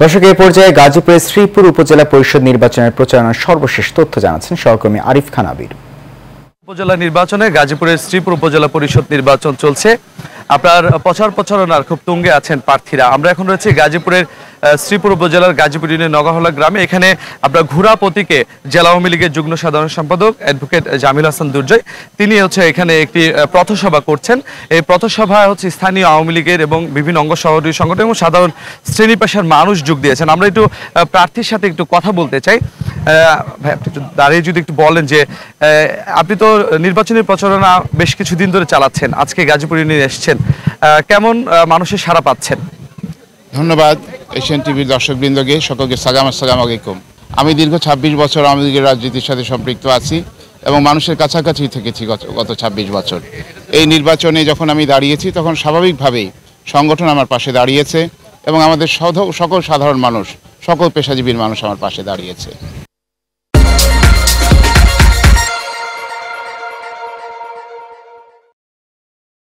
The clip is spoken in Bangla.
দর্শক এই পর্যায়ে গাজীপুরের শ্রীপুর উপজেলা পরিষদ নির্বাচনের প্রচারণার সর্বশেষ তথ্য জানাচ্ছেন সহকর্মী আরিফ খান আবির। উপজেলা নির্বাচনে গাজীপুরের শ্রীপুর উপজেলা পরিষদ নির্বাচন চলছে। আপনার প্রচার প্রচারণার খুব তুঙ্গে আছেন প্রার্থীরা। আমরা এখন রয়েছি গাজীপুরের শ্রীপুর উপজেলার গাজীপুর ইউনিয়ন নগাহলা গ্রামে। এখানে আপনার ঘুরা প্রতীকে জেলা আওয়ামী লীগের যুগ্ম সাধারণ সম্পাদক অ্যাডভোকেট জামিল হাসান দুর্জয় তিনি হচ্ছে এখানে একটি আহ, পথসভা করছেন। এই পথসভায় হচ্ছে স্থানীয় আওয়ামী লীগের এবং বিভিন্ন অঙ্গ সহযোগী সংগঠন এবং সাধারণ শ্রেণি পেশার মানুষ যোগ দিয়েছেন। আমরা একটু প্রার্থীর সাথে একটু কথা বলতে চাই। ভাই একটু দাঁড়িয়ে যদি একটু বলেন যে আপনি তো নির্বাচনী প্রচারণা বেশ কিছুদিন ধরে চালাচ্ছেন আজকে গাজীপুর ইউনিয়নে এসেছেন। কেমন মানুষের সাড়া পাচ্ছেন? ধন্যবাদ। এশিয়ান টিভির দর্শকবৃন্দকে সকলকে সালাম, আসসালাম আলাইকুম। আমি দীর্ঘ ২৬ বছর আওয়ামী লীগের রাজনীতির সাথে সম্পৃক্ত আছি এবং মানুষের কাছাকাছি থেকেছি গত গত ২৬ বছর। এই নির্বাচনে যখন আমি দাঁড়িয়েছি, তখন স্বাভাবিকভাবেই সংগঠন আমার পাশে দাঁড়িয়েছে এবং আমাদের সকল সাধারণ মানুষ, সকল পেশাজীবীর মানুষ আমার পাশে দাঁড়িয়েছে।